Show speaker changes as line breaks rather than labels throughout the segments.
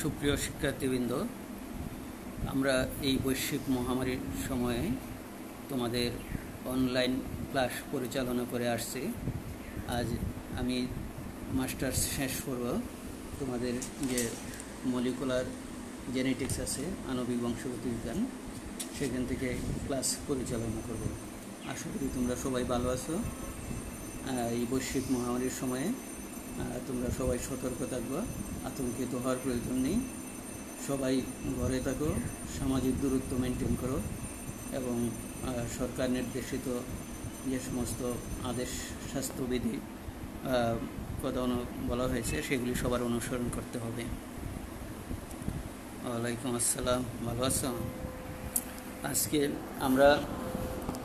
সুপ্রিয় শিক্ষার্থীবৃন্দ, আমরা এই বৈশ্বিক মহামারীর সময়ে তোমাদের অনলাইন ক্লাস পরিচালনা করে আসছি। আজ আমি মাস্টার্স শেষ করব। তোমাদের যে মলিকুলার জেনেটিক্স আছে, আণবিক বংশগতি বিজ্ঞান সেখান থেকে ক্লাস পরিচালনা করব। আশা করি তোমরা সবাই ভালো আছো। এই বৈশ্বিক মহামারীর সময়ে তোমরা সবাই সতর্ক থাকবা। আতঙ্কিত হওয়ার প্রয়োজন নেই। সবাই ঘরে থাকো, সামাজিক দূরত্ব মেনটেন করো এবং সরকার নির্দেশিত যে সমস্ত আদেশ, স্বাস্থ্যবিধি কথা বলা হয়েছে, সেগুলি সবার অনুসরণ করতে হবে। ওয়ালাইকুম আসসালাম, ভালো আছো? আজকে আমরা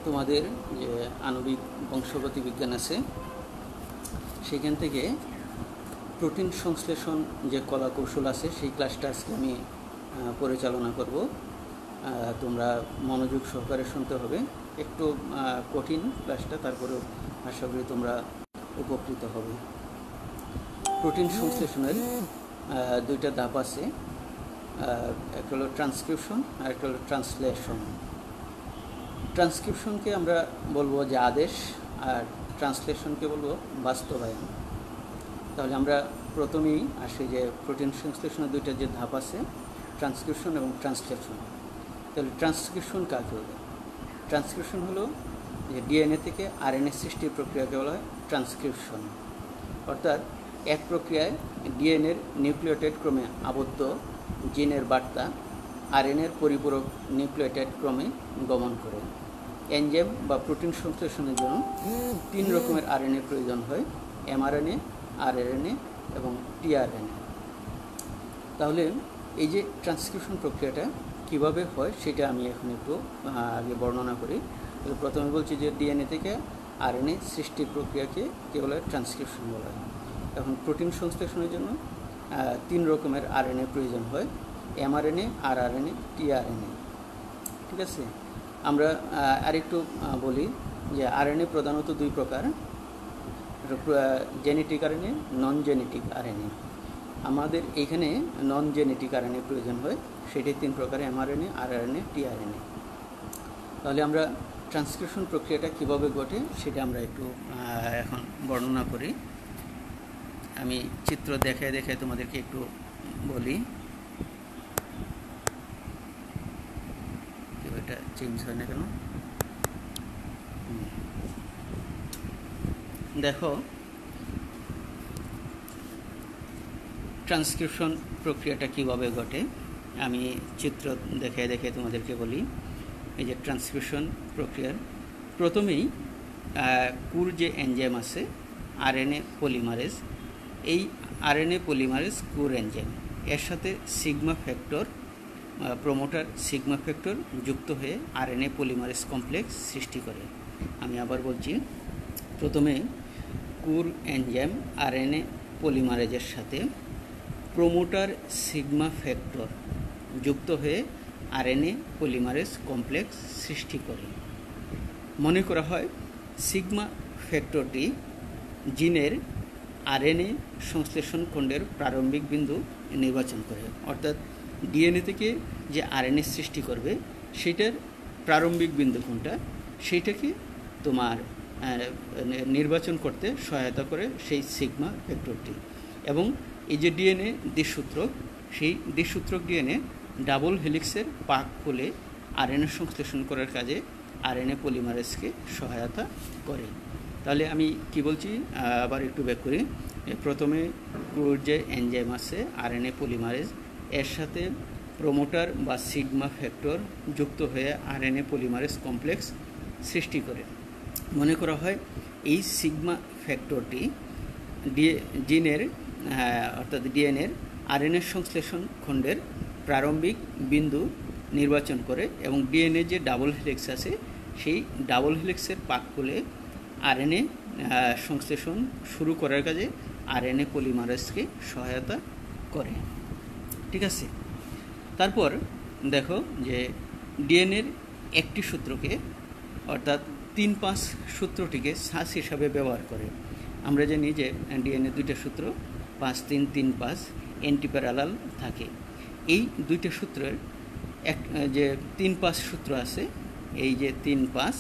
তোমাদের যে আণবিক বংশগতি বিজ্ঞান আছে, সেখান থেকে প্রোটিন সংশ্লেষণ যে কলা কৌশল আছে, সেই ক্লাসটা আজকে আমি পরিচালনা করব। তোমরা মনোযোগ সহকারে শুনতে হবে। একটু কঠিন ক্লাসটা তারপরেও আশা করি তোমরা উপকৃত হবে। প্রোটিন সংশ্লেষণের দুইটা ধাপ আছে। একটা হলো ট্রান্সক্রিপশন আর একটা হলো ট্রান্সলেশন ট্রান্সক্রিপশনকে আমরা বলব যে আদেশ, আর ট্রান্সলেশনকে বলব বাস্তবায়ন। তাহলে আমরা প্রথমেই আসি যে প্রোটিন সংশ্লেষণের দুইটা যে ধাপ আছে ট্রান্সক্রিপশন এবং ট্রান্সলেশন তাহলে ট্রান্সক্রিপশন কাজ বলে? ট্রান্সক্রিপশন হলো যে ডিএনএ থেকে আরএনএ সৃষ্টির প্রক্রিয়াকে বলা হয় ট্রান্সক্রিপশন অর্থাৎ এক প্রক্রিয়ায় ডিএনএর নিউক্লিওটাইড ক্রমে আবদ্ধ জিনের বার্তা আরএনএর পরিপূরক নিউক্লিওটাইড ক্রমে গমন করে। এনজেম বা প্রোটিন সংশ্লেষণের জন্য তিন রকমের আরএনএ প্রয়োজন হয় এমআরএনএ আরএনএ এবং টিআরএনএ। তাহলে এই যে ট্রান্সক্রিপশন প্রক্রিয়াটা কীভাবে হয় সেটা আমি এখন একটু আগে বর্ণনা করি। প্রথমে বলছি যে ডিএনএ থেকে আরএনএ সৃষ্টির প্রক্রিয়াকে কেবল ট্রান্সক্রিপশন বলা হয়। এখন প্রোটিন সংশ্লেষণের জন্য তিন রকমের আরএনএ প্রয়োজন হয়। এমআরএনএ আর আরএনএ টিআরএনএ ঠিক আছে? আমরা আরেকটু বলি যে আরএনএ প্রধানত দুই প্রকার। Genetic RNA non genetic RNA আমাদের এখানে নন জেনেটিক আরএনএ প্রয়োজন হয়, সেটি তিন প্রকার এমআরএনএ আরআরএনএ টিআরএনএ তাহলে আমরা ট্রান্সক্রিপশন প্রক্রিয়াটা কীভাবে ঘটে, সেটা আমরা একটু এখন বর্ণনা করি। আমি চিত্র দেখে দেখে তোমাদেরকে একটু বলি। এটা চেঞ্জ হয় না কেন? দেখো ট্রান্সক্রিপশন প্রক্রিয়াটা কীভাবে ঘটে? আমি চিত্র দেখে দেখে তোমাদেরকে বলি। এই যে ট্রান্সক্রিপশন প্রক্রিয়ার, প্রথমেই কুর যে এনজাইম আছে আরএনএ পলিমারেজ এই আরএনএ পলিমারেজ কুর এনজাইম এর সাথে sigma factor promoter sigma factor যুক্ত হয়ে আরএনএ পলিমারেজ কমপ্লেক্স সৃষ্টি করে। আমি আবার বলছি প্রথমে কুর এনজাইম আরএনএ পলিমারেজের সাথে প্রোমোটার সিগমা ফ্যাক্টর যুক্ত হয়ে আরএনএ পলিমারেজ কমপ্লেক্স সৃষ্টি করে। মনে করা হয়, সিগমা ফ্যাক্টরটি জিনের আরএনএ সংশ্লেষণ খণ্ডের প্রারম্ভিক বিন্দু নির্বাচন করে। অর্থাৎ ডিএনএ থেকে যে আরএনএ সৃষ্টি করবে, সেটার প্রারম্ভিক বিন্দু কোনটা? সেইটাকে তোমার নির্বাচন করতে সহায়তা করে সেই সিগমা ফ্যাক্টরটি এবং এই যে ডিএনএ দ্বিসূত্রক সেই দ্বিসূত্রক ডিএনএ ডাবল হেলিক্সের পাক খুলে আরএনএ সংশ্লেষণ করার কাজে আরএনএ পলিমারেসকে সহায়তা করে। তাহলে আমি কি বলছি? আবার একটু ব্যাক করি। প্রথমে ক্রুর যে এনজাইম আছে আরএনএ পলিমারেজ, এর সাথে প্রোমোটার বা সিগমা ফ্যাক্টর যুক্ত হয়ে আরএনএ পলিমারেজ কমপ্লেক্স সৃষ্টি করে। মনে করা হয় এই সিগমা ফ্যাক্টরটি জিনের অর্থাৎ ডিএনএর আরএনএ সংশ্লেষণ খণ্ডের প্রারম্ভিক বিন্দু নির্বাচন করে এবং ডিএনএ যে ডাবল হেলিক্স আছে, সেই ডাবল হেলিক্সের পাক খুলে আরএনএ সংশ্লেষণ শুরু করার কাজে আরএনএ পলিমারেজকে সহায়তা করে। ঠিক আছে? তারপর দেখো যে ডিএনএর একটি সূত্রকে, অর্থাৎ তিন পাঁচ সূত্রটিকে সাস হিসাবে ব্যবহার করে। আমরা জানি যে ডিএনএ দুইটা সূত্র, পাঁচ তিন তিন পাঁচ অ্যান্টিপ্যারালাল থাকে। এই দুইটা সূত্রের এক, যে তিন পাঁচ সূত্র আছে, এই যে তিন পাঁচ,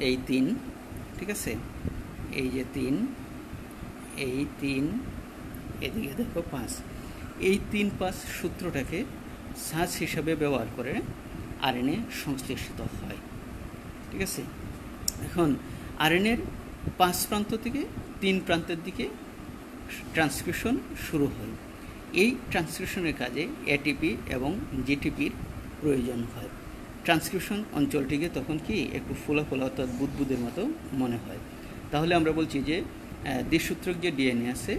এই তিন, ঠিক আছে? এই যে তিন, এই তিন, এদিকে দেখো পাঁচ। এই তিন পাঁচ সূত্রটাকে সাজ হিসাবে ব্যবহার করে আর আরএনএ সংশ্লেষিত হয়। ঠিক আছে? এখন আরএনএর পাঁচ প্রান্ত থেকে তিন প্রান্তের দিকে ট্রান্সক্রিপশন শুরু হয়। এই ট্রান্সক্রিপশনের কাজে এটিপি এবং জিটিপির প্রয়োজন হয়। ট্রান্সক্রিপশন অঞ্চলটিকে তখন কি একটু ফোলা ফোলা অর্থাৎ বুদবুদের মতো মনে হয়। তাহলে আমরা বলছি যে দ্বিসূত্রক যে ডিএনএ আছে,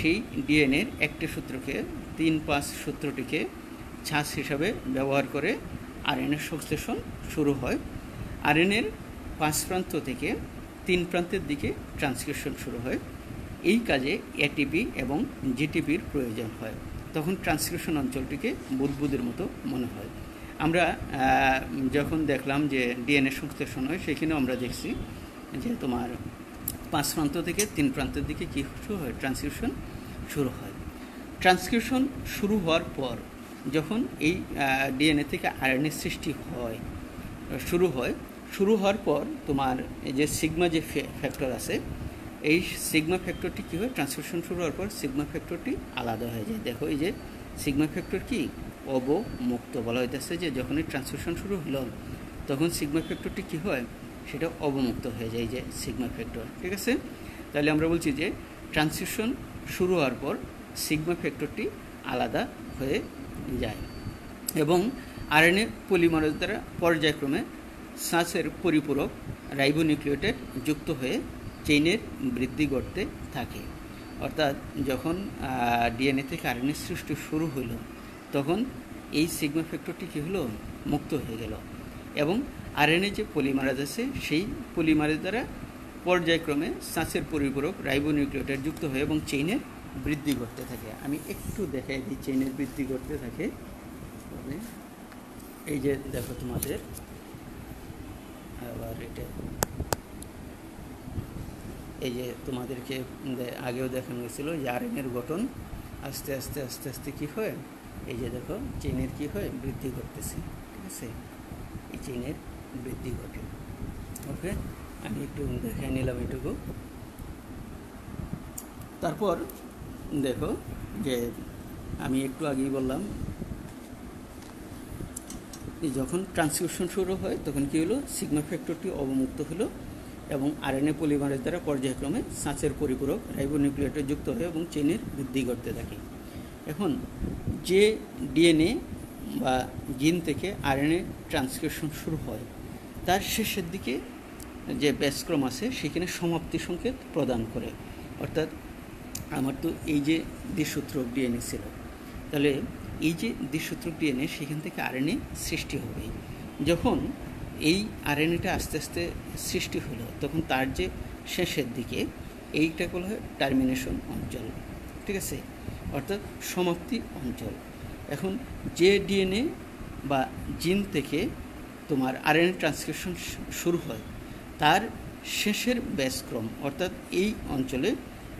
সেই ডিএনএর একটি সূত্রকে তিন পাঁচ সূত্রটিকে ছাঁচ হিসাবে ব্যবহার করে আরএনএর সংশ্লেষণ শুরু হয়। আরএনএর পাঁচ প্রান্ত থেকে তিন প্রান্তের দিকে ট্রান্সক্রিপশন শুরু হয়। এই কাজে এটিপি এবং জিটিপির প্রয়োজন হয়। তখন ট্রান্সক্রিপশন অঞ্চলটিকে বুদবুদের মতো মনে হয়। আমরা যখন দেখলাম যে ডিএনএ সংশ্লেষণ হয়, সেখানেও আমরা দেখছি যে তোমার পাঁচ প্রান্ত থেকে তিন প্রান্তের দিকে কী শুরু হয়? ট্রান্সক্রিপশন শুরু হয়। ট্রান্সক্রিপশন শুরু হওয়ার পর যখন এই ডিএনএ থেকে আরএনএ সৃষ্টি হয়, শুরু হয় শুরু হওয়ার পর তোমার এই যে সিগমা যে ফ্যাক্টর আছে, এই সিগমা ফ্যাক্টরটি কী হয়? ট্রান্সক্রিপশন শুরু হওয়ার পর সিগমা ফ্যাক্টরটি আলাদা হয়ে যায়। দেখো, এই যে সিগমা ফ্যাক্টর কি? অবমুক্ত বলা হইতেছে যে যখনই ট্রান্সক্রিপশন শুরু হলো, তখন সিগমা ফ্যাক্টরটি কী হয়? সেটা অবমুক্ত হয়ে যায় যে সিগমা ফ্যাক্টর ঠিক আছে? তাহলে আমরা বলছি যে ট্রান্সক্রিপশন শুরু হওয়ার পর সিগমা ফ্যাক্টরটি আলাদা হয়ে যায়। এবং আরএনএ পলিমারেজ দ্বারা পর্যায়ক্রমে শ্বাসের পরিপূরক রাইবোনিউক্লিওটাইড যুক্ত হয়ে চেইনের বৃদ্ধি ঘটতে থাকে। অর্থাৎ যখন ডিএনএ থেকে আরএনএ সৃষ্টি শুরু হলো তখন এই সিগমা ফ্যাক্টরটি কী হলো? মুক্ত হয়ে গেল। এবং আরএনএ যে পলিমারাজ আছে, সেই পলিমারেজ দ্বারা পর্যায়ক্রমে শ্বাসের পরিপূরক রাইবোনিউক্লিওটাইড যুক্ত হয়ে এবং চেইনের বৃদ্ধি করতে থাকে। আমি একটু দেখাই দিই, চেইনের বৃদ্ধি করতে থাকে। এই যে দেখো তোমাদের। আবার এটা। এই যে তোমাদেরকে আগেও দেখানো হয়েছিল যে গঠন আস্তে আস্তে আস্তে আস্তে কী হয়? এই যে দেখো, চেইনের কী হয়? বৃদ্ধি করতেছে ঠিক আছে? এই চেইনের বৃদ্ধি ঘটে। ওকে, আমি একটু দেখাই নিলাম এটুকু। তারপর দেখো যে আমি একটু আগেই বললাম যখন ট্রান্সক্রিপশন শুরু হয়, তখন কী হলো? সিগমা ফ্যাক্টরটি অবমুক্ত হলো এবং আরএনএ পলিমারের দ্বারা পর্যায়ক্রমে সাঁচের পরিপূরক রাইবোনিউক্লিয়েটে যুক্ত হয় এবং চেনের বৃদ্ধি করতে থাকে। এখন, যে ডিএনএ বা জিন থেকে আরএনএ ট্রান্সক্রিপশন শুরু হয়, তার শেষের দিকে যে ব্যাসক্রম আছে, সেখানে সমাপ্তি সংকেত প্রদান করে। অর্থাৎ, আমার তো এই যে দ্বিসূত্রক ডিএনএ ছিল, তাহলে এই যে দ্বিসূত্রক ডিএনএ সেখান থেকে আরএনএ সৃষ্টি হবে। যখন এই আরএনএটা আস্তে আস্তে সৃষ্টি হলো, তখন তার যে শেষের দিকে এইটা বলা হয় টার্মিনেশন অঞ্চল, ঠিক আছে? অর্থাৎ সমাপ্তি অঞ্চল। এখন যে ডিএনএ বা জিন থেকে তোমার আরএনএ ট্রান্সক্রিপশন শুরু হয়, তার শেষের ব্যাসক্রম, অর্থাৎ এই অঞ্চলে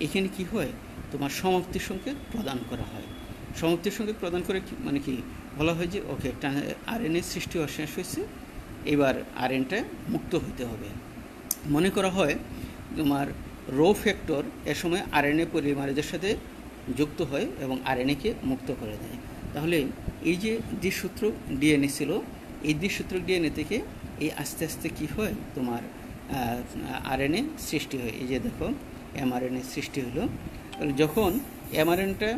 এখানে কি হয়? তোমার সমাপ্তি সংকেত প্রদান করা হয়। সমাপ্তি সঙ্গে প্রদান করে মানে কি বলা হয় যে, ওকে একটা আরএনএ সৃষ্টি হওয়া শেষ হয়েছে, এবার আরএনটা মুক্ত হইতে হবে। মনে করা হয় তোমার রো ফ্যাক্টর এ সময় আরএনএ পলিমারেজের সাথে যুক্ত হয় এবং আরএনএকে মুক্ত করে দেয়। তাহলে এই যে দ্বিসূত্র ডিএনএ ছিল, এই দ্বিসূত্র ডিএনএ থেকে এই আস্তে আস্তে কি হয়, তোমার আরএনএ সৃষ্টি হয়। এই যে দেখো এমআরএনএ সৃষ্টি হলো। যখন এমআরএনটা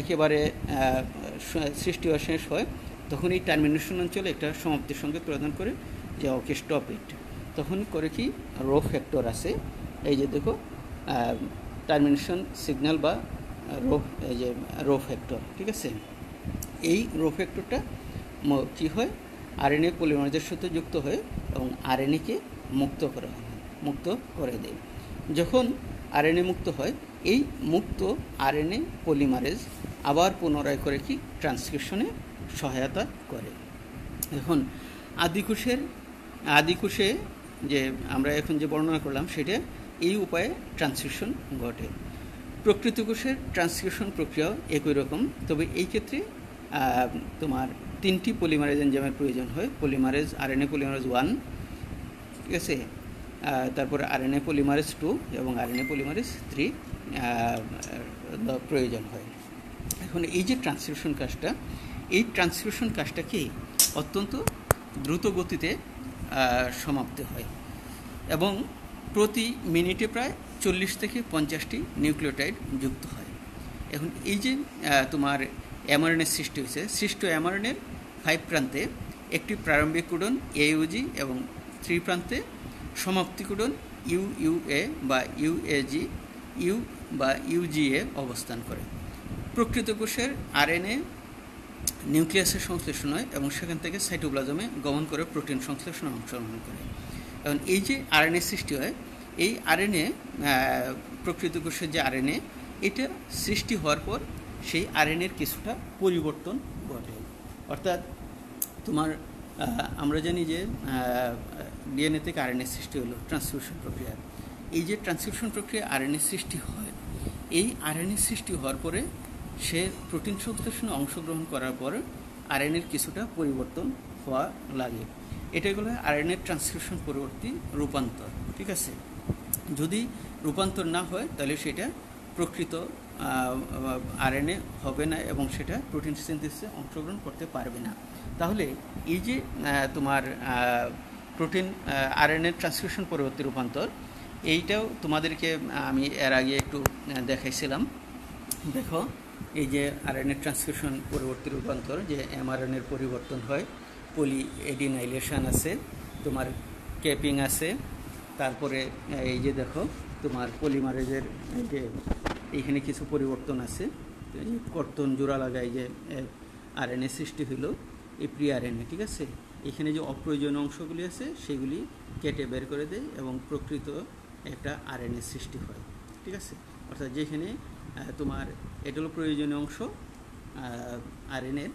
একেবারে সৃষ্টি হওয়া শেষ হয় তখন এই টার্মিনেশন অঞ্চলে একটা সমাপ্তির সঙ্গে প্রদান করে যে ওকে স্টপ ইট তখন করে কি? রো ফ্যাক্টর আছে। এই যে দেখো টার্মিনেশন সিগন্যাল বা রো এই যে রো ফ্যাক্টর ঠিক আছে? এই রো ফ্যাক্টরটা কী হয়? আর আরএনএ পলিমারেজের সাথে যুক্ত হয়ে এবং আর এন আরএনএকে মুক্ত করা হয়, মুক্ত করে দেয়। যখন আর আরএনএ মুক্ত হয় এই মুক্ত আরএনএ পলিমারেজ আবার পুনরায় করে কি ট্রান্সক্রিপশনে সহায়তা করে। এখন আদিকুশের আদিকুশে যে আমরা এখন যে বর্ণনা করলাম সেটা এই উপায়ে ট্রান্সক্রিপশন ঘটে। প্রকৃত কোষের ট্রান্সক্রিপশন প্রক্রিয়াও একই রকম, তবে এই ক্ষেত্রে তোমার তিনটি পলিমারেজ এনজামের প্রয়োজন হয়। পলিমারেজ, আরএনএ পলিমারেজ ওয়ান, ঠিক আছে? তারপরে আরএনএ পলিমারেজ টু এবং আরএনএ পলিমারেজ থ্রি প্রয়োজন হয়। এখন এই যে ট্রান্সক্রিপশন কাজটা, এই ট্রান্সক্রিপশন কাজটা কি অত্যন্ত দ্রুত গতিতে সমাপ্ত হয় এবং প্রতি মিনিটে প্রায় চল্লিশ থেকে পঞ্চাশটি নিউক্লিওটাইড যুক্ত হয়। এখন এই যে তোমার অ্যামারনের সৃষ্টি হয়েছে, সৃষ্ট অ্যামারনের ফাইভ প্রান্তে একটি প্রারম্ভিক কোডন এইউজি এবং থ্রি প্রান্তে সমাপ্তি কোডন ইউ ইউ এ বা ইউএজি ইউ বা ইউজিএ অবস্থান করে। প্রকৃত কোষের আরএনএ নিউক্লিয়াসের সংশ্লেষণ হয় এবং সেখান থেকে সাইটোপ্লাজমে গমন করে প্রোটিন সংশ্লেষণে অংশগ্রহণ করে। এখন এই যে আরএনএ সৃষ্টি হয়, এই আরএনএ প্রকৃত কোষের যে আরএনএ, এটা সৃষ্টি হওয়ার পর সেই আরএনএর কিছুটা পরিবর্তন ঘটে। অর্থাৎ তোমার আমরা জানি যে ডিএনএ থেকে আরএনএ সৃষ্টি হলো ট্রান্সক্রিপশন প্রক্রিয়া। এই যে ট্রান্সক্রিপশন প্রক্রিয়া আরএনএ সৃষ্টি হয়, এই আরএনএ সৃষ্টি হওয়ার পরে সে প্রোটিন সংশ্লেষণে অংশগ্রহণ করার পর আরএনএর কিছুটা পরিবর্তন হওয়া লাগে। এটাগুলো আরএনএর ট্রান্সক্রিপশন পরবর্তী রূপান্তর, ঠিক আছে? যদি রূপান্তর না হয়, তাহলে সেটা প্রকৃত আরএনএ হবে না এবং সেটা প্রোটিন সিনথেসিসে অংশগ্রহণ করতে পারবে না। তাহলে এই যে তোমার প্রোটিন আরএনএ ট্রান্সক্রিপশন পরবর্তী রূপান্তর, এইটাও তোমাদেরকে আমি এর আগে একটু দেখাইছিলাম। দেখো, এই যে আরএনএ ট্রান্সক্রিপশন পরবর্তী রূপান্তর, যে এমআরএনএর পরিবর্তন হয় পলি এডিনাইলেশন আছে, তোমার ক্যাপিং আছে, তারপরে এই যে দেখো, তোমার পলিমারেজের যে এইখানে কিছু পরিবর্তন আছে কর্তন জোড়া লাগায় যে আরএনএ সৃষ্টি হলো এই প্রি আরএনএ ঠিক আছে? এখানে যে অপ্রয়োজনীয় অংশগুলি আছে, সেগুলি কেটে বের করে দেয় এবং প্রকৃত একটা আরএনএ সৃষ্টি হয়। ঠিক আছে? অর্থাৎ যেখানে তোমার এটা হলো প্রয়োজনীয় অংশ আরএনএর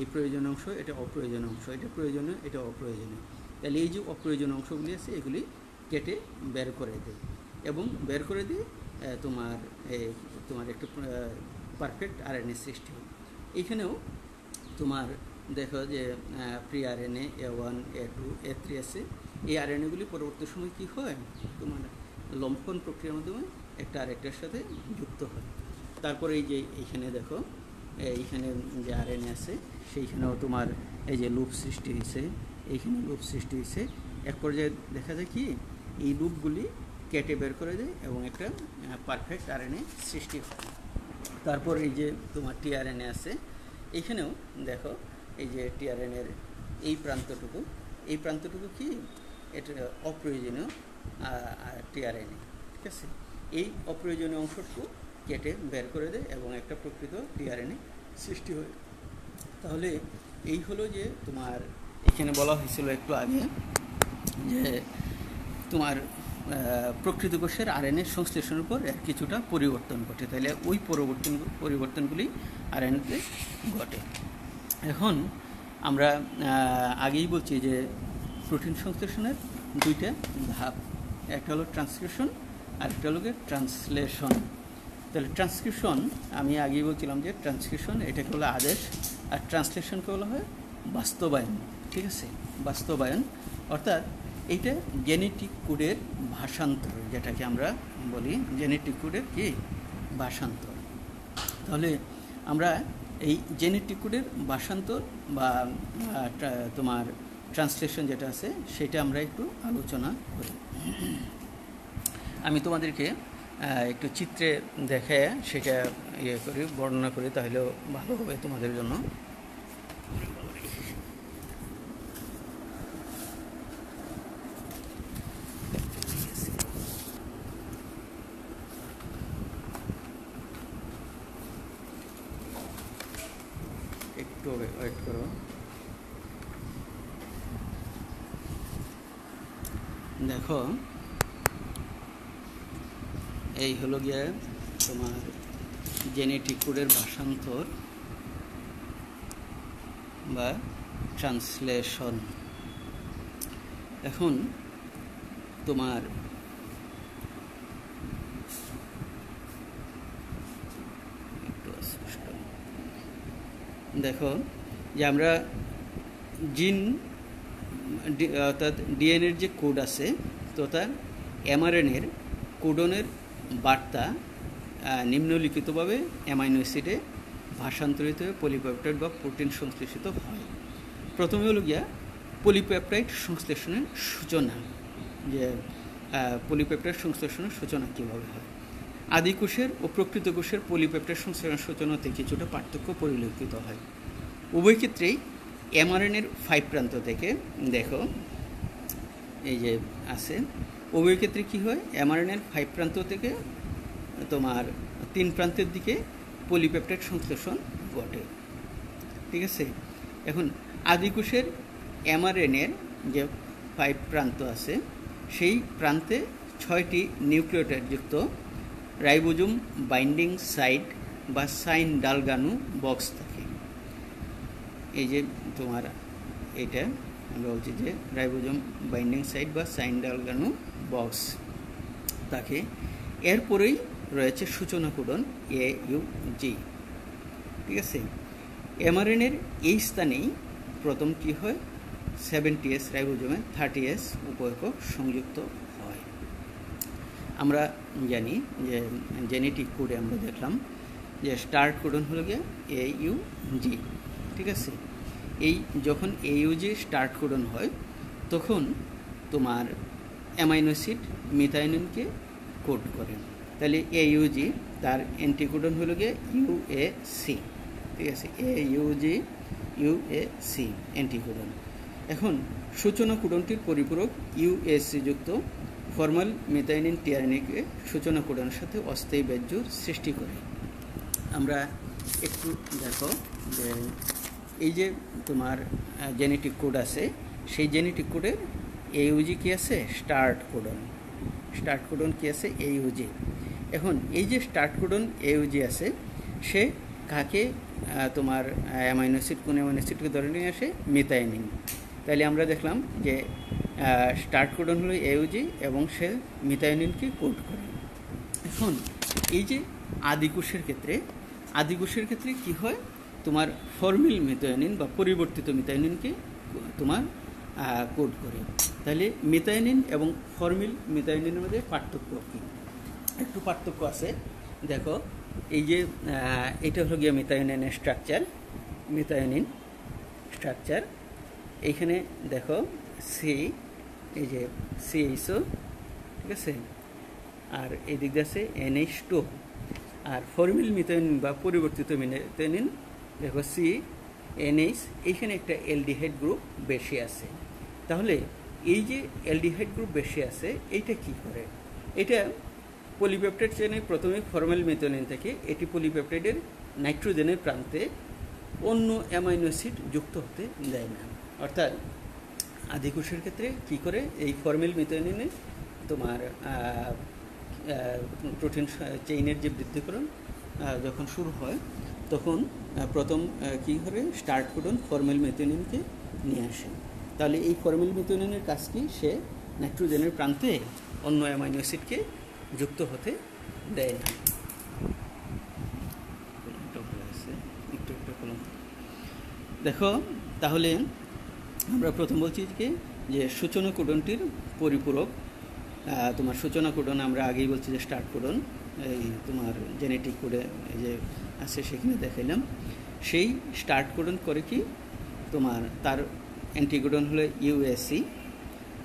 এই প্রয়োজনীয় অংশ, এটা অপ্রয়োজনীয় অংশ, এটা প্রয়োজনীয়, এটা অপ্রয়োজনীয়। তাহলে এই যে অপ্রয়োজনীয় অংশগুলি আছে, এগুলি কেটে বের করে দেয় এবং বের করে দিয়ে তোমার তোমার একটা পারফেক্ট আরএনএ সৃষ্টি হয়। এখানেও তোমার দেখো যে pre RNA A one A two A three আছে। এই আর আরএনএগুলি পরবর্তী সময় কী হয়? তোমার লম্ফন প্রক্রিয়ার মাধ্যমে একটা আরেকটার সাথে যুক্ত হয়। তারপরে এই যে এইখানে দেখো এইখানে যে আরএনএ আছে, সেইখানেও তোমার এই যে লুপ সৃষ্টি হয়েছে, এইখানে লুপ সৃষ্টি হয়েছে। এক পর্যায়ে দেখা যায় কি, এই লুপগুলি কেটে বের করে দেয় এবং একটা পারফেক্ট আরএনএ সৃষ্টি হয়। তারপর এই যে তোমার টিআরএনএ আছে, এইখানেও দেখো এই যে টিআরএনের এই প্রান্তটুকু এই প্রান্তটুকু কি? এটা অপ্রয়োজনীয় টিআরএনএ। ঠিক আছে? এই অপ্রয়োজনীয় অংশটুকু কেটে বের করে দেয় এবং একটা প্রকৃত টিআরএনএ সৃষ্টি হয়। তাহলে এই হলো যে তোমার, এখানে বলা হয়েছিল একটু আগে যে তোমার প্রকৃত কোষের আরএনএ সংশ্লেষণের উপর কিছুটা পরিবর্তন ঘটে। তাহলে ওই পরিবর্তন, পরিবর্তনগুলি আরএনএতে ঘটে। এখন আমরা আগেই বলছি যে প্রোটিন সংশ্লেষণের দুইটা ধাপ। একটা হলো ট্রান্সক্রিপশন, আর একটা হলো ট্রান্সলেশন। তাহলে ট্রান্সক্রিপশন, আমি আগেই বলছিলাম যে ট্রান্সক্রিপশন, এটাকে হলো আদেশ, আর ট্রান্সলেশনকে বলা হয় বাস্তবায়ন। ঠিক আছে? বাস্তবায়ন। অর্থাৎ এইটা জেনেটিক কোডের ভাষান্তর, যেটাকে আমরা বলি। জেনেটিক কোডের কি? ভাষান্তর। তাহলে আমরা এই জেনেটিক কোডের বা তোমার ট্রান্সলেশন যেটা আছে, সেটা আমরা একটু আলোচনা করি। আমি তোমাদেরকে একটু চিত্রে দেখে সেটা ইয়ে করি, বর্ণনা করি, তাহলেও ভালো হবে তোমাদের জন্য। দেখো, এই হলো গিয়ে তোমার জেনেটিক কোডের ভাষান্তর বা ট্রান্সলেশন এখন তোমার দেখো যে আমরা জিন অর্থাৎ ডিএনএর যে কোড আছে, তো তার এমআরএনএর কোডনের বার্তা নিম্নলিখিতভাবে অ্যামাইনো অ্যাসিডে ভাষান্তরিত হয়ে পলিপেপটাইড বা প্রোটিন সংশ্লেষিত হয়। প্রথমে হলো গিয়া পলিপেপটাইড সংশ্লেষণের সূচনা, যে পলিপেপটাইড সংশ্লেষণের সূচনা কীভাবে হয়। আদি কোষের ও প্রকৃত কোষের পলিপেপটাইড সংশ্লেষণের সূচনাতে কিছুটা পার্থক্য পরিলক্ষিত হয়। উভয় ক্ষেত্রেই এমআরএনের ফাইভ প্রান্ত থেকে, দেখো, এই যে আছে, উভয় ক্ষেত্রে কী হয়? এমআরএনের ফাইভ প্রান্ত থেকে তোমার তিন প্রান্তের দিকে পলিপেপটাইড সংশ্লেষণ ঘটে। ঠিক আছে? এখন আদিকোষের এমআরএনের যে ফাইভ প্রান্ত আছে, সেই প্রান্তে ছয়টি নিউক্লিওটাইড যুক্ত, রাইবোজোম বাইন্ডিং সাইট বা সাইন ডালগানু বক্স থাকে। এই যে তোমার এটা, আমরা বলছি যে রাইবোজোম বাইন্ডিং সাইট বা সাইন ডালগানু বক্স। তাকে এরপরেই রয়েছে সূচনা কোডন এ ইউ জি ঠিক আছে? এমআরএনের এই স্থানেই প্রথম কি হয়? সেভেন্টি এস রাইবোজোমে থার্টি এস উপএকক সংযুক্ত হয়। আমরা জানি যে জেনেটিক কোডে আমরা দেখলাম যে স্টার্ট কোডন হলো গিয়ে এ ইউ জি ঠিক আছে? এই যখন A U G start codon হয়, তখন তোমার অ্যামাইনো অ্যাসিড মিথাইনিনকে কোড করে। তাহলে এ ইউজি তার অ্যান্টিকোডন হলো গিয়ে সি ঠিক আছে? A UG U A C anticodon. এখন সূচনা কোডনটির পরিপূরক ইউএসসি যুক্ত ফর্মাল মেথাইনিন টিআরএনএকে সূচনা কোডনের সাথে অস্থায়ী ব্যাজ্যুর সৃষ্টি করে। আমরা একটু দেখো যে এই যে তোমার জেনেটিক কোড আছে, সেই জেনেটিক কোডের এইউজি কি আছে? স্টার্ট কোডন স্টার্ট কোডন কি আছে? এইউজি এখন এই যে স্টার্ট কোডন এইউজি আছে, সে কাকে তোমার অ্যামাইনো অ্যাসিড কোন অ্যামাইনো অ্যাসিডকে ধরে নিয়ে আসে? মিথাইনিন তাহলে আমরা দেখলাম যে স্টার্ট কোডন হলো এইউজি এবং সে মিথাইনিনকে কোড করে। এখন এই যে আদিকোষের ক্ষেত্রে আদিকোষের ক্ষেত্রে কি হয়? তোমার ফর্মিল মিথাইনিন বা পরিবর্তিত মিথাইনিনকে তোমার কোড করে। তাহলে মিথাইনিন এবং ফর্মিল মিথাইনিনের মধ্যে পার্থক্য কী? একটু পার্থক্য আছে। দেখো, এই যে এটা হলো গিয়ে মিথাইনিনের স্ট্রাকচার মিথাইনিন স্ট্রাকচার এইখানে দেখো সি এই যে সিএইচও ঠিক আছে? আর এই দিক দিয়ে আছে এনএইচ টু আর ফর্মিল মিথাইনিন বা পরিবর্তিত মিথাইনিন দেখো সি এনএইচ এইখানে একটা এলডিহাইড গ্রুপ বেশি আছে। তাহলে এই যে এলডিহাইড গ্রুপ বেশি আছে, এইটা কি করে? এটা পলিপেপটাইড চেনে প্রথমে ফর্মাল মেথনিন থেকে এটি পলিপেপটাইডের নাইট্রোজেনের প্রান্তে অন্য অ্যামাইনো অ্যাসিড যুক্ত হতে দেয় না। অর্থাৎ আদিকোষের ক্ষেত্রে কি করে? এই ফর্মেল মিথনিনে তোমার প্রোটিন চেইনের যে বৃদ্ধিকরণ যখন শুরু হয়, তখন প্রথম কী করে স্টার্ট কোডন ফর্মেল মেথনিনকে নিয়ে আসে তাহলে এই ফর্মেল মেথনিনের কাজ কি সে নাইট্রোজেনের প্রান্তে অন্য অ্যামাইনো অ্যাসিডকে যুক্ত হতে দেয় না। দেখো, তাহলে আমরা প্রথম বলছি যে সূচনা কোডনটির পরিপূরক তোমার সূচনা কোডন আমরা আগেই বলছি যে স্টার্ট কোডন, এই তোমার জেনেটিক কোডে এই যে আছে সেখানে দেখাইলাম। সেই স্টার্ট কোডন করে কি তোমার তার অ্যান্টিকোডন হলো ইউএসসি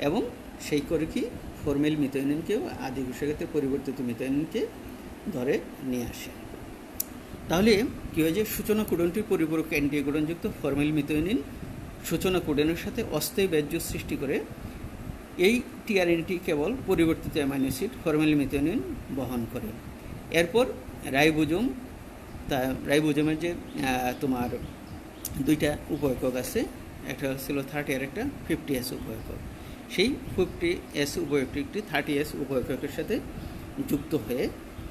এবং সেই করে কি ফর্মেল মিথোনিনকেও আদি ক্ষেত্রে পরিবর্তিত মিথোনিনকে ধরে নিয়ে আসে। তাহলে কী হয় যে সূচনা কোডনটির পরিপূরক অ্যান্টিকোডনযুক্ত ফর্মেল মিথোনিন সূচনা কোডনের সাথে অস্থায়ী ব্যাজ্য সৃষ্টি করে এই টিআরএনটি কেবল পরিবর্তিত অ্যামাইনো অ্যাসিড ফর্মেল মিথোনিন বহন করে। এরপর রাইবোজোম, তা রাইবোজোমের যে তোমার দুইটা উপএকক আছে, একটা ছিল থার্টি আর একটা ফিফটি এস উপএকক সেই ফিফটি এস উপএকটি থার্টি এস উপএককের সাথে যুক্ত হয়ে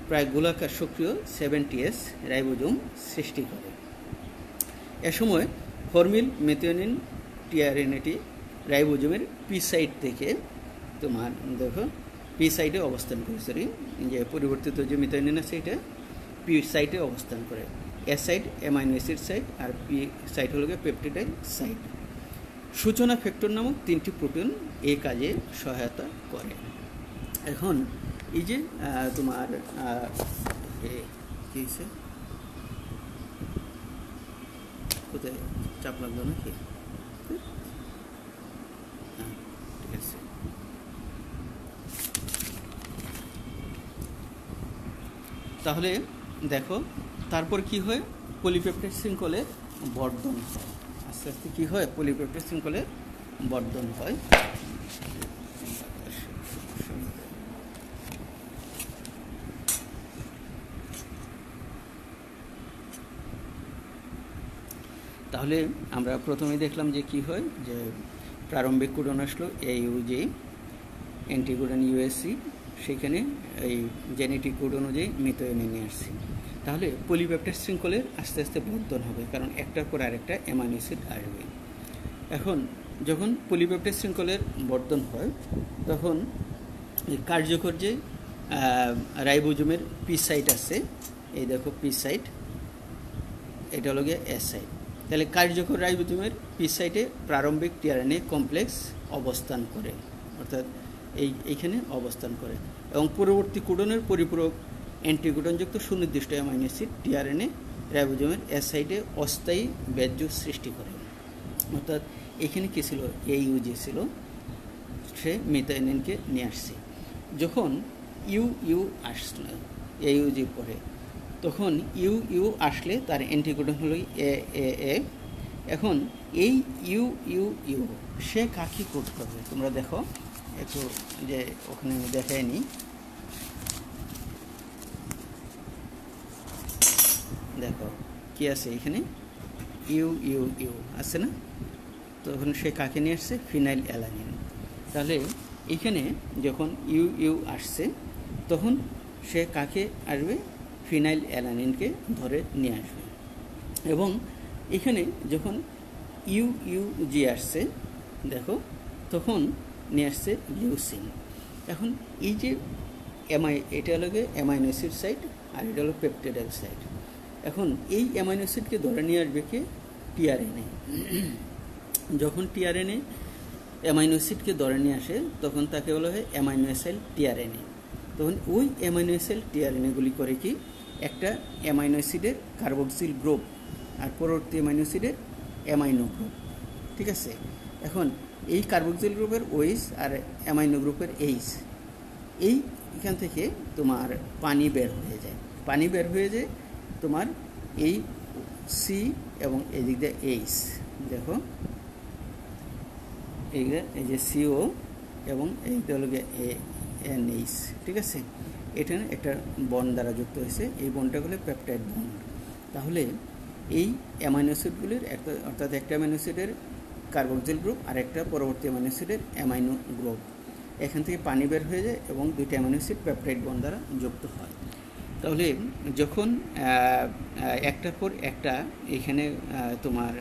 প্রায় গোলাকার সক্রিয় সেভেন্টি এস রাইবোজোম সৃষ্টি করে। এ সময় ফর্মিল মেথিওনিন টিআরএনএটি রাইবোজোমের পি সাইড থেকে তোমার দেখো পি সাইডে অবস্থান করে সরি যে পরিবর্তিত যে মিথিওনিন আছে পি সাইডে অবস্থান করে। A site amino acid site R P site হলো পেপটিডাইল সাইড। সূচনা ফ্যাক্টর নামক তিনটি প্রোটিন এই কাজে সহায়তা করে। এখন এই যে তোমার এ, কি কোথায় চাপ লাগল নাকি হ্যাঁ, ঠিক আছে তাহলে দেখো, তারপর কি হয়? পলিপেপটাইড শৃঙ্খলের বর্ধন হয়। আস্তে আস্তে কী হয়? পলিপেপটাইড শৃঙ্খলের বর্ধন হয়। তাহলে আমরা প্রথমেই দেখলাম যে কি হয়? যে প্রারম্ভিক কোডন আসলো এ ইউজে অ্যান্টিকোডন ইউএসসি সেখানে এই জেনেটিক কোড অনুযায়ী মিথোয়েনে নিয়ে আসছি। তাহলে পলিপ্যাপটাইড শৃঙ্খলের আস্তে আস্তে বর্ধন হবে, কারণ একটার পর আরেকটা অ্যামাইনো অ্যাসিড আসবে। এখন যখন পলিপ্যাপটাইড শৃঙ্খলের বর্ধন হয়, তখন কার্যকর যে রাইবোজোমের পি সাইট আছে, এই দেখো পি সাইট এটা হলো গিয়ে এস সাইট তাহলে কার্যকর রাইবোজোমের পি সাইটে প্রারম্ভিক টিআরএনএ কমপ্লেক্স অবস্থান করে, অর্থাৎ এই, এইখানে অবস্থান করে। এবং পরবর্তী কোডনের পরিপূরক অ্যান্টিকোডনযুক্ত সুনির্দিষ্ট অ্যামাইনো অ্যাসিড, টিআরএনএ, রাইবোজোমের এস সাইডে অস্থায়ী ব্যাজ্য সৃষ্টি করে। অর্থাৎ এখানে কী ছিল? এ ইউজি ছিল। সে মিথাইনিনকে নিয়ে আসছে। যখন ইউ ইউ আসলো এ ইউজির পরে, তখন ইউ ইউ আসলে তার অ্যান্টিকোডন হলো এ এ এ এখন এই ইউ ইউ ইউ সে কাকে কোড করবে? তোমরা দেখো। একটু যে ওখানে আমি দেখাইনি দেখো, কি আছে এখানে? ইউ ইউ ইউ আছে না? তো তখন সে কাকে নিয়ে আসছে? Phenylalanine. তাহলে এখানে যখন ইউ ইউ আসছে, তখন সে কাকে আসবে? ফিনাইল অ্যালানিনকে ধরে নিয়ে আসবে। এবং এখানে যখন ইউ ইউ জি আসছে, দেখো, তখন নিয়ে আসছে লিউসিন এখন এই যে এমআই এটা হলো অ্যামাইনো অ্যাসিড সাইড আর এটা হলো পেপটেডাল সাইড এখন এই অ্যামাইনো অ্যাসিডকে ধরে নিয়ে আসবে কে? টিআরএনএ যখন টিআরএনএ অ্যামাইনো অ্যাসিডকে ধরে নিয়ে আসে, তখন তাকে বলা হয় অ্যামাইনো অ্যাসেল টিআরএনএ তখন ওই অ্যামাইনো অ্যাসেল টিআরএনএগুলি করে কি? একটা অ্যামাইনো অ্যাসিডের কার্বক্সিল গ্রুপ আর পরবর্তী অ্যামাইনো অ্যাসিডের অ্যামাইনো গ্রুপ ঠিক আছে? এখন এই কার্বক্সিল গ্রুপের ওইস আর অ্যামাইনো গ্রুপের এইস এই এখান থেকে তোমার পানি বের হয়ে যায়। পানি বের হয়ে যায় তোমার এই সি এবং এদিক দিয়ে এইচ দেখো। এই এই যে সিও এবং এই হলো এ এন এইচ ঠিক আছে? এটা একটা বন দ্বারা যুক্ত হয়েছে। এই বনটা হলো পেপটাইড বন তাহলে এই অ্যামাইনো অ্যাসিডগুলির একটা, অর্থাৎ একটা অ্যামাইনো অ্যাসিডের কার্বক্সিল গ্রুপ আর একটা পরবর্তী অ্যামাইনো অ্যাসিডের অ্যামাইনো গ্রুপ এখান থেকে পানি বের হয়ে যায় এবং দুইটা অ্যামাইনো অ্যাসিড পেপটাইড বন দ্বারা যুক্ত হয়। তাহলে যখন একটার পর একটা এখানে তোমার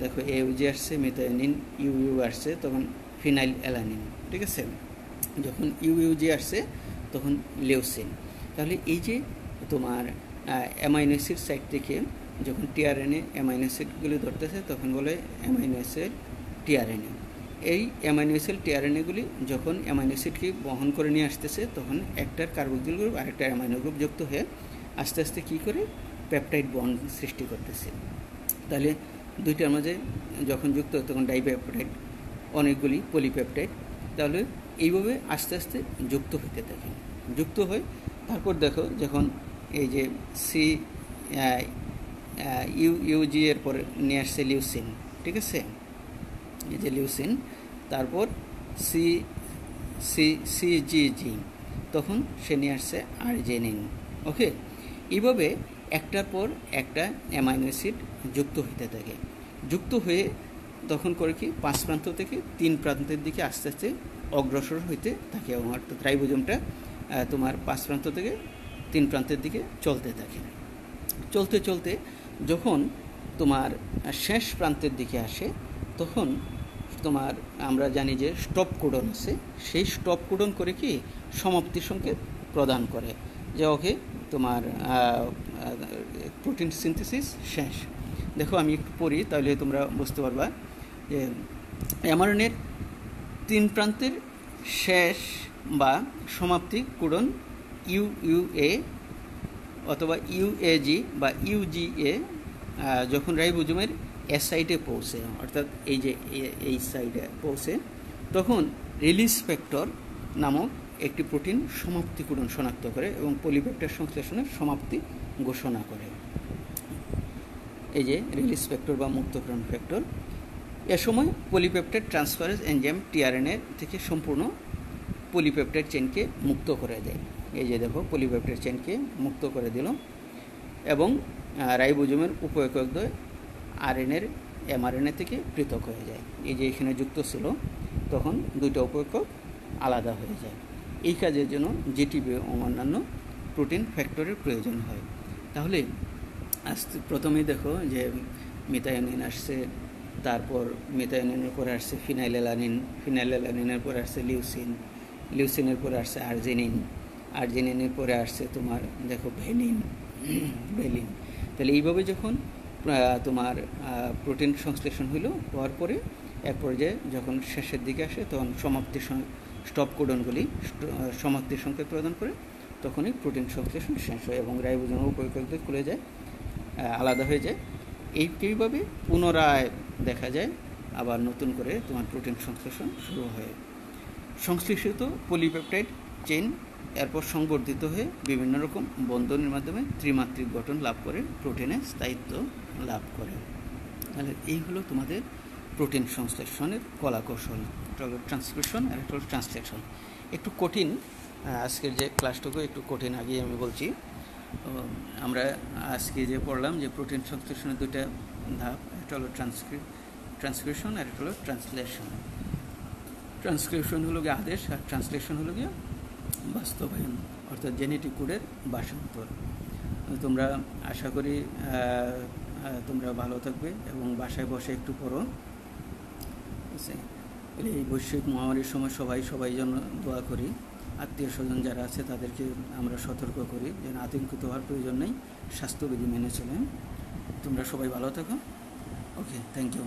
দেখো এ যে আসছে মেথানিন ইউ ইউ আসছে, তখন ফিনাইল অ্যালানিন ঠিক আছে? যখন ইউ ইউ যে আসছে, তখন লেউসিন তাহলে এই যে তোমার অ্যামাইনো সাইড থেকে যখন টিআরএনএ অ্যামাইনো অ্যাসিডগুলি ধরতেছে, তখন বলে অ্যামাইনো টিআরএনএ। এই অ্যামাইনো অ্যাসিড টিআরএনএগুলি যখন অ্যামাইনো বহন করে নিয়ে আসতেছে, তখন একটার কার্বক্সিল গ্রুপ আর একটা অ্যামাইনো গ্রুপ যুক্ত হয়ে আস্তে আস্তে কী করে পেপটাইড বন্ড সৃষ্টি করতেছে। তাহলে দুইটার মাঝে যখন যুক্ত হয়, তখন ডাইপেপটাইড অনেকগুলি পলিপেপটাইড। তাহলে এইভাবে আস্তে আস্তে যুক্ত হতে থাকে। যুক্ত হয় তারপর দেখো যখন এই যে সি ইউ, ইউজি এর পরে নিয়ে আসছে লিউসিন, ঠিক আছে? এই যে লিউসিন, তারপর সি সি সিজিজি তখন সে নিয়ে আসছে আর্জেনিন, ওকে? এইভাবে একটার পর একটা অ্যামাইনো অ্যাসিড যুক্ত হইতে থাকে। যুক্ত হয়ে তখন করে কি, পাঁচ প্রান্ত থেকে তিন প্রান্তের দিকে আস্তে আস্তে অগ্রসর হইতে থাকে এবং অর্থাৎ রাইবোজমটা তোমার পাঁচ প্রান্ত থেকে তিন প্রান্তের দিকে চলতে থাকে। চলতে চলতে যখন তোমার শেষ প্রান্তের দিকে আসে, তখন তোমার আমরা জানি যে স্টপ কোডন আছে। সেই স্টপ কোডন করে কি সমাপ্তি সংকেত প্রদান করে। যে ওকে তোমার প্রোটিন সিনথেসিস শেষ। দেখো আমি একটু পড়ি, তাহলে তোমরা বুঝতে পারবা যে অ্যামারনের তিন প্রান্তের শেষ বা সমাপ্তি কোডন ইউ ইউ, এ অথবা ইউএজি বা ইউজিএ যখন রাইবোজোমের এস সাইডে পৌঁছে, অর্থাৎ এই যে এই সাইডে পৌঁছে, তখন রিলিজ ফ্যাক্টর নামক একটি প্রোটিন সমাপ্তি কোডন শনাক্ত করে এবং পলিপেপ্টাইড সংশ্লেষণের সমাপ্তি ঘোষণা করে। এই যে রিলিজ ফ্যাক্টর বা মুক্তকরণ ফ্যাক্টর, এ সময় পলিপেপ্টাইড ট্রান্সফারেজ এনজাইম টিআরএনএর থেকে সম্পূর্ণ পলিপেপ্টাইড চেনকে মুক্ত করে দেয়। এই যে দেখো পলিপেপ্টাইড চেনকে মুক্ত করে দিল এবং রাইবোজোমের উপএককদ্বয় আরএনএর এমআরএনএ থেকে পৃথক হয়ে যায়। এই যে এখানে যুক্ত ছিল, তখন দুইটা উপএকক আলাদা হয়ে যায়। এই কাজের জন্য জিটিপি ও অন্যান্য প্রোটিন ফ্যাক্টরের প্রয়োজন হয়। তাহলে আস্তে প্রথমেই দেখো যে মিথায়োনিন আসছে, তারপর মিথায়োনিনের পরে আসছে ফিনাইলেলানিন ফিনাইলেলানিনের পরে আসছে লিউসিন লিউসিনের পরে আসছে আর্জেনিন আর্জেনিনের পরে আসছে তোমার, দেখো ভেলিন ভেলিন তাহলে এইভাবে যখন তোমার প্রোটিন সংশ্লেষণ হইল, হওয়ার পরে, এক পর্যায়ে যখন শেষের দিকে আসে, তখন সমাপ্তির স্টপ কোডনগুলি সমাপ্তির সংকেত প্রদান করে, তখনই প্রোটিন সংশ্লেষণ শেষ হয় এবং রাইবোজোম উপরিকল্পিত খুলে যায় আলাদা হয়ে যায়। এইভাবে পুনরায় দেখা যায়, আবার নতুন করে তোমার প্রোটিন সংশ্লেষণ শুরু হয়। সংশ্লেষিত পলিপেপটাইড চেইন এরপর সংবর্ধিত হয়ে বিভিন্ন রকম বন্ধনের মাধ্যমে ত্রিমাত্রিক গঠন লাভ করে প্রোটিনে স্থায়িত্ব লাভ করে। তাহলে এই হলো তোমাদের প্রোটিন সংশ্লেষণের কলা কৌশল ট্রান্সক্রিপশন আর একটা ট্রান্সলেশন একটু কঠিন আজকের যে ক্লাসটুকু একটু কঠিন আগেই আমি বলছি। আমরা আজকে যে পড়লাম যে প্রোটিন সংশ্লেষণের দুটা ধাপ একটা হলো ট্রান্সক্রিপ ট্রান্সক্রিপশন আর একটা হলো ট্রান্সলেশন ট্রান্সক্রিপশন হলো গিয়ে আদেশ আর ট্রান্সলেশন হলো গিয়ে বাস্তবায়ন, অর্থাৎ জেনেটিক কোডের ভাষান্তর তোমরা আশা করি তোমরা ভালো থাকবে এবং বাসায় বসে একটু পড়ো। এই বৈশ্বিক মহামারীর সময় সবাই সবাই জন্য দোয়া করি। আত্মীয় স্বজন যারা আছে, তাদেরকে আমরা সতর্ক করি, যেন আতঙ্কিত হওয়ার প্রয়োজন নেই, স্বাস্থ্যবিধি মেনে চলেন। তোমরা সবাই ভালো থাকো। Okay thank you